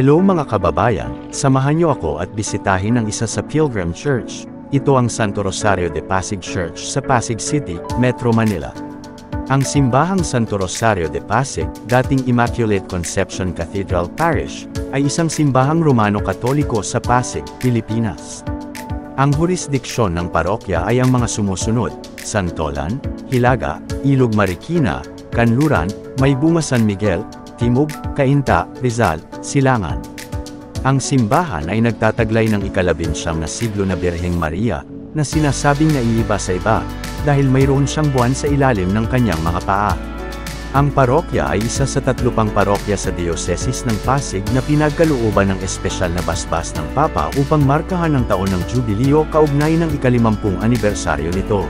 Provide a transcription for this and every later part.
Hello mga kababayan, samahan niyo ako at bisitahin ang isa sa Pilgrim Church. Ito ang Santo Rosario de Pasig Church sa Pasig City, Metro Manila. Ang simbahang Santo Rosario de Pasig, dating Immaculate Conception Cathedral Parish, ay isang simbahang Romano-Katoliko sa Pasig, Pilipinas. Ang jurisdiksyon ng parokya ay ang mga sumusunod, Santolan, Hilaga, Ilog Marikina, Kanluran, Maybunga San Miguel, Timog, Cainta, Rizal, Silangan. Ang simbahan ay nagtataglay ng ikalabinsyam na siglo na Birheng Maria, na sinasabing naiiba sa iba, dahil mayroon siyang buwan sa ilalim ng kanyang mga paa. Ang parokya ay isa sa tatlo pang parokya sa Diocesis ng Pasig na pinagkalooban ng espesyal na basbas ng Papa upang markahan ang taon ng Jubileo kaugnay ng ikalimampung anibersaryo nito.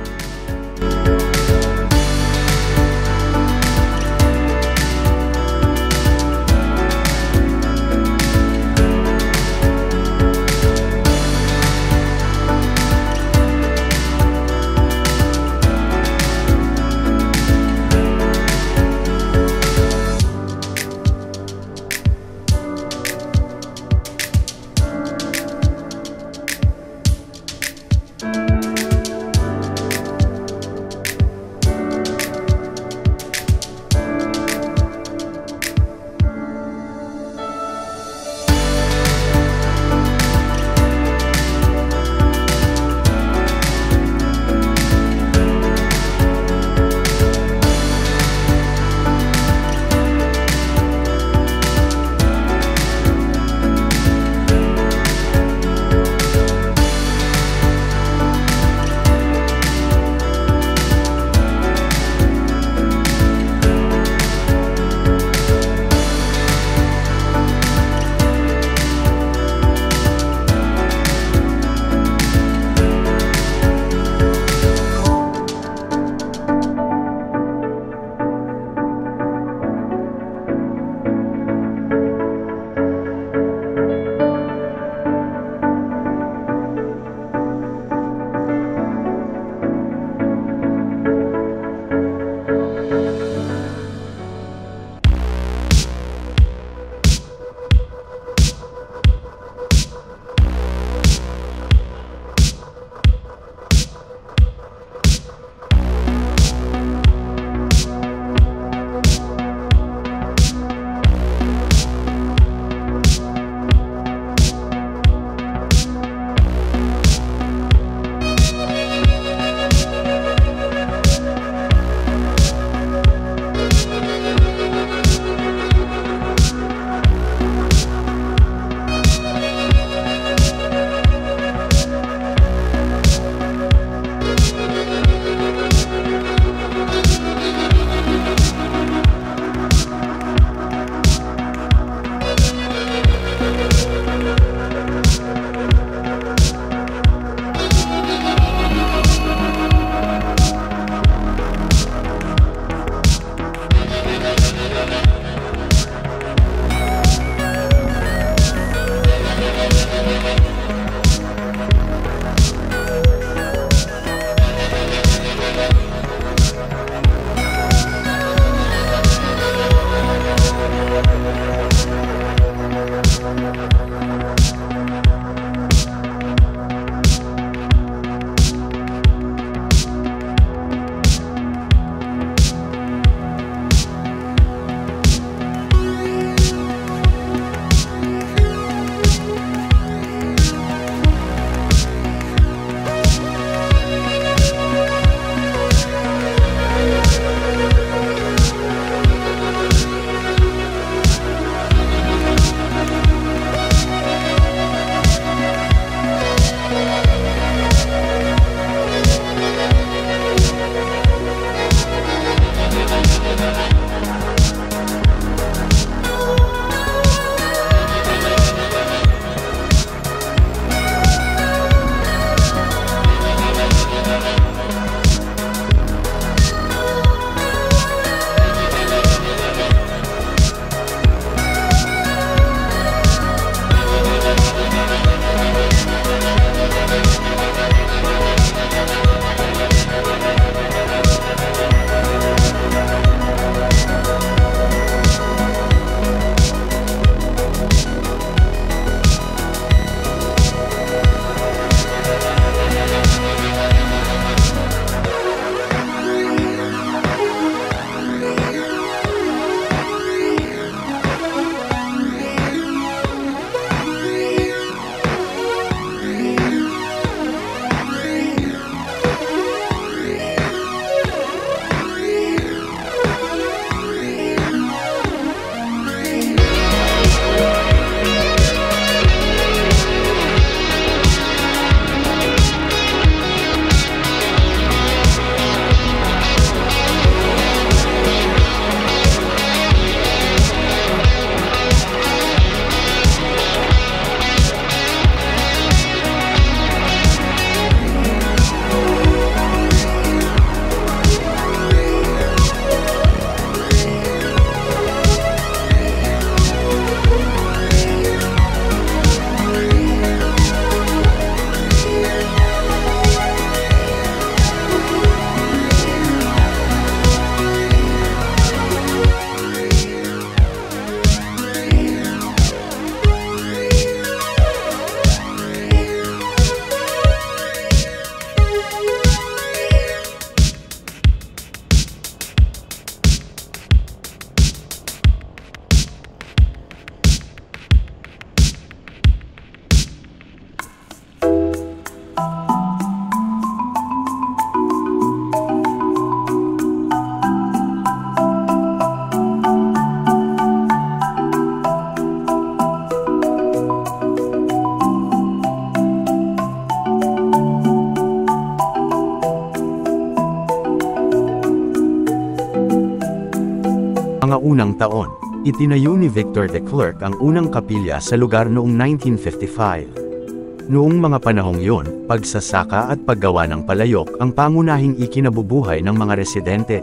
Mga unang taon, itinayo ni Victor de Klerk ang unang kapilya sa lugar noong 1955. Noong mga panahong yon, pagsasaka at paggawa ng palayok ang pangunahing ikinabubuhay ng mga residente.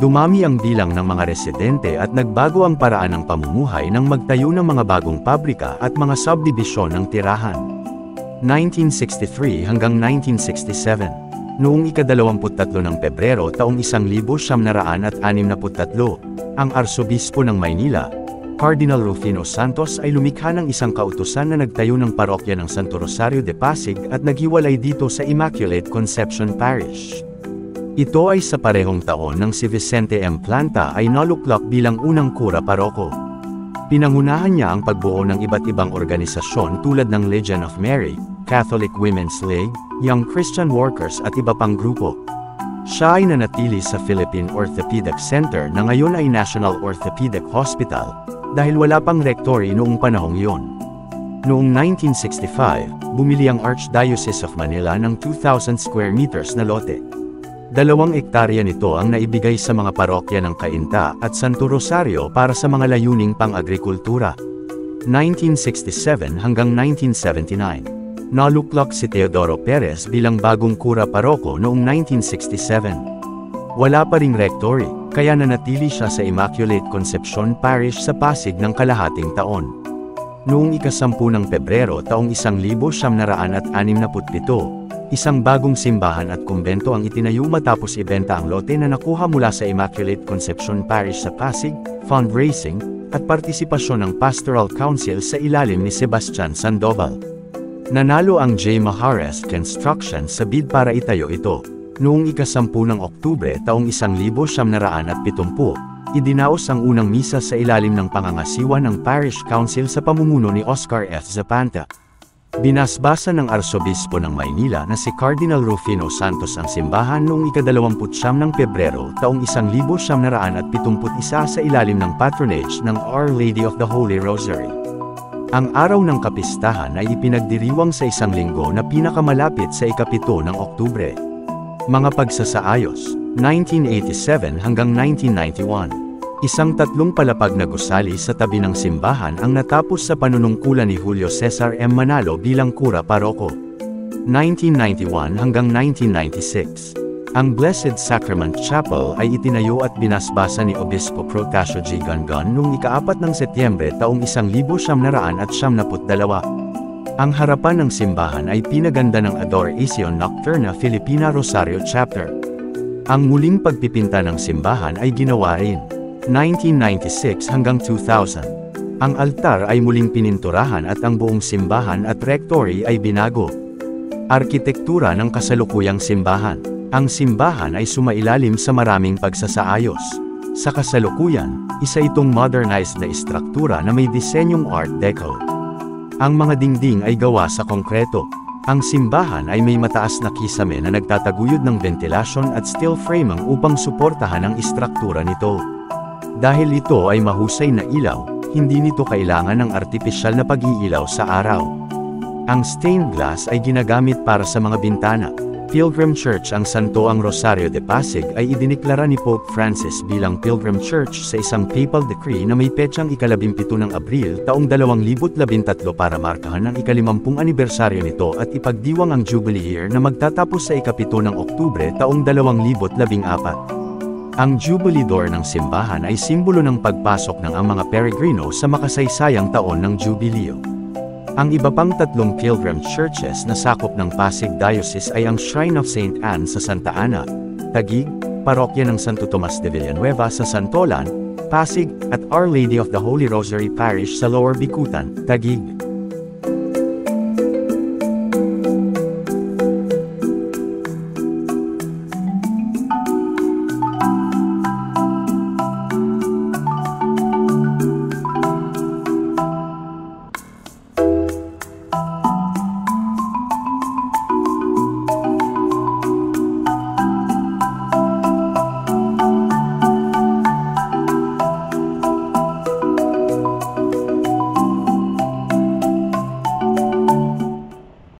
Dumami ang bilang ng mga residente at nagbago ang paraan ng pamumuhay nang magtayo ng mga bagong pabrika at mga subdibisyon ng tirahan. 1963 hanggang 1967 Noong ikadalawamput-tatlo ng Pebrero taong 1963, ang Arsobispo ng Maynila, Cardinal Rufino Santos ay lumikha ng isang kautusan na nagtayo ng parokya ng Santo Rosario de Pasig at naghiwalay dito sa Immaculate Conception Parish. Ito ay sa parehong taon nang si Vicente M. Planta ay naluklak bilang unang kura paroko. Pinangunahan niya ang pagbuo ng iba't ibang organisasyon tulad ng Legion of Mary, Catholic Women's League, Young Christian Workers at iba pang grupo. Siya ay nanatili sa Philippine Orthopedic Center na ngayon ay National Orthopedic Hospital, dahil wala pang rectory noong panahong iyon. Noong 1965, bumili ang Archdiocese of Manila ng 2,000 square meters na lote. Dalawang ektarya nito ang naibigay sa mga parokya ng Cainta at Santo Rosario para sa mga layuning pang-agrikultura. 1967 hanggang 1979. Naluklak si Teodoro Perez bilang bagong kura paroko noong 1967. Wala pa ring rectory, kaya nanatili siya sa Immaculate Conception Parish sa Pasig ng kalahating taon. Noong ikasampu ng Pebrero taong 1967, Isang bagong simbahan at kumbento ang itinayo matapos ibenta ang lote na nakuha mula sa Immaculate Conception Parish sa Pasig, fundraising, at partisipasyon ng Pastoral Council sa ilalim ni Sebastian Sandoval. Nanalo ang J. Mahares Construction sa bid para itayo ito. Noong ikasampu ng Oktubre taong 1970, idinaos ang unang misa sa ilalim ng pangangasiwa ng Parish Council sa pamumuno ni Oscar F. Zapanta. Binasbasa ng Arsobispo ng Maynila na si Cardinal Rufino Santos ang simbahan noong ikadalawamputsyam ng Pebrero taong 1971 sa ilalim ng patronage ng Our Lady of the Holy Rosary. Ang araw ng kapistahan ay ipinagdiriwang sa isang linggo na pinakamalapit sa ikapito ng Oktubre. Mga pagsasaayos, 1987 hanggang 1991 Isang tatlong palapag na gusali sa tabi ng simbahan ang natapos sa panunungkulan ni Julio Cesar M. Manalo bilang kura paroko. 1991 hanggang 1996. Ang Blessed Sacrament Chapel ay itinayo at binasbasa ni Obispo Protasio G. Gangan noong ikaapat ng Setyembre taong 1972. Ang harapan ng simbahan ay pinaganda ng Adoration Nocturna Filipina Rosario Chapter. Ang muling pagpipinta ng simbahan ay ginawa rin. 1996 hanggang 2000. Ang altar ay muling pininturahan at ang buong simbahan at rectory ay binago. Arkitektura ng kasalukuyang simbahan. Ang simbahan ay sumailalim sa maraming pagsasaayos. Sa kasalukuyan, isa itong modernized na istruktura na may disenyong Art Deco. Ang mga dingding ay gawa sa konkreto. Ang simbahan ay may mataas na kisame na nagtataguyod ng ventilasyon at steel framing upang suportahan ang istruktura nito. Dahil ito ay mahusay na ilaw, hindi nito kailangan ng artipisyal na pag-iilaw sa araw. Ang stained glass ay ginagamit para sa mga bintana. Pilgrim Church ang Santo ang Rosario de Pasig ay idiniklara ni Pope Francis bilang Pilgrim Church sa isang papal decree na may petsang ikalabimpito ng Abril taong 2013 para markahan ang ikalimampung anibersaryo nito at ipagdiwang ang Jubilee Year na magtatapos sa ikapito ng Oktubre taong 2014. Ang Jubilee Door ng simbahan ay simbolo ng pagpasok ng ang mga peregrino sa makasaysayang taon ng Jubileo. Ang iba pang tatlong pilgrim churches na sakop ng Pasig Diocese ay ang Shrine of St. Anne sa Santa Ana, Taguig, Parokya ng Santo Tomas de Villanueva sa Santolan, Pasig, at Our Lady of the Holy Rosary Parish sa Lower Bikutan, Taguig.